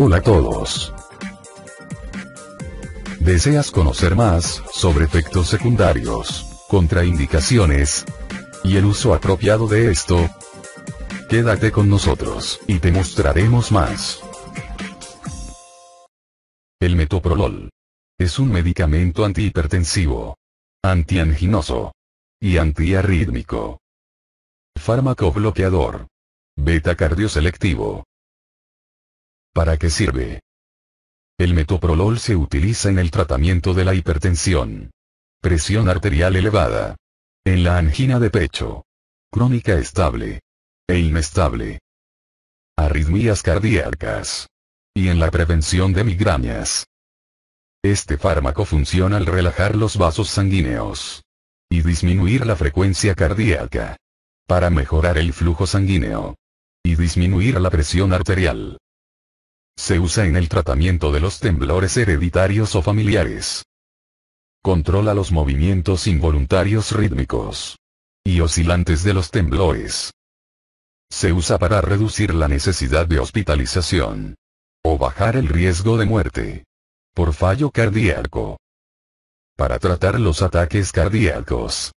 Hola a todos. ¿Deseas conocer más sobre efectos secundarios, contraindicaciones y el uso apropiado de esto? Quédate con nosotros y te mostraremos más. El metoprolol es un medicamento antihipertensivo, antianginoso y antiarrítmico. Fármaco bloqueador. Beta cardioselectivo. ¿Para qué sirve? El metoprolol se utiliza en el tratamiento de la hipertensión, presión arterial elevada, en la angina de pecho, crónica estable. E inestable, arritmias cardíacas. Y en la prevención de migrañas. Este fármaco funciona al relajar los vasos sanguíneos. Y disminuir la frecuencia cardíaca. Para mejorar el flujo sanguíneo. Y disminuir la presión arterial. Se usa en el tratamiento de los temblores hereditarios o familiares. Controla los movimientos involuntarios rítmicos y oscilantes de los temblores. Se usa para reducir la necesidad de hospitalización o bajar el riesgo de muerte por fallo cardíaco. Para tratar los ataques cardíacos.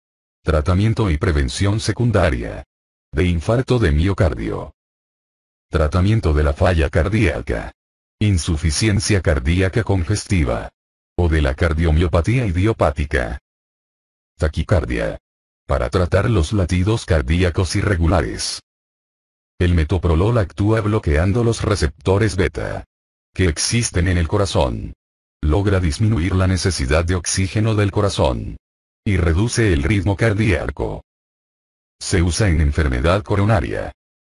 Tratamiento y prevención secundaria. De infarto de miocardio. Tratamiento de la falla cardíaca. Insuficiencia cardíaca congestiva. O de la cardiomiopatía idiopática. Taquicardia. Para tratar los latidos cardíacos irregulares. El metoprolol actúa bloqueando los receptores beta. Que existen en el corazón. Logra disminuir la necesidad de oxígeno del corazón. Y reduce el ritmo cardíaco. Se usa en enfermedad coronaria.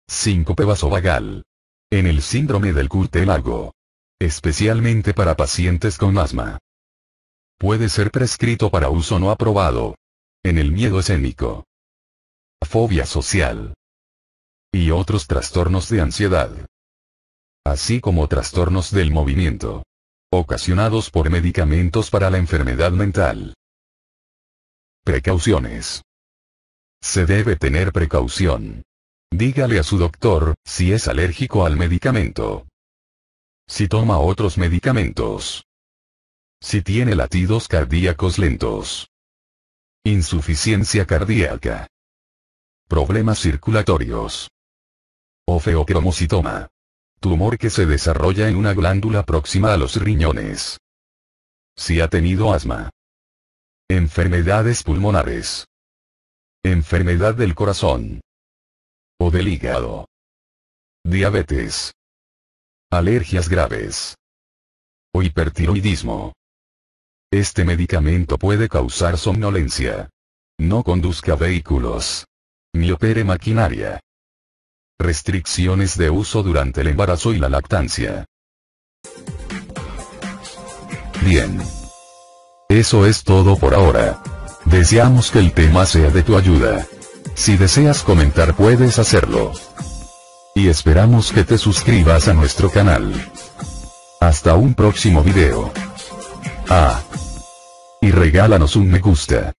Síncope vasovagal. En el síndrome del curtelago. Especialmente para pacientes con asma. Puede ser prescrito para uso no aprobado. En el miedo escénico. Fobia social. Y otros trastornos de ansiedad. Así como trastornos del movimiento. Ocasionados por medicamentos para la enfermedad mental. Precauciones. Se debe tener precaución. Dígale a su doctor, si es alérgico al medicamento. Si toma otros medicamentos. Si tiene latidos cardíacos lentos. Insuficiencia cardíaca. Problemas circulatorios. O feocromocitoma. Tumor que se desarrolla en una glándula próxima a los riñones. Si ha tenido asma. Enfermedades pulmonares. Enfermedad del corazón o del hígado. Diabetes. Alergias graves. O hipertiroidismo. Este medicamento puede causar somnolencia. No conduzca vehículos. Ni opere maquinaria. Restricciones de uso durante el embarazo y la lactancia. Bien. Eso es todo por ahora. Deseamos que el tema sea de tu ayuda. Si deseas comentar puedes hacerlo. Y esperamos que te suscribas a nuestro canal. Hasta un próximo video. Ah. Y regálanos un me gusta.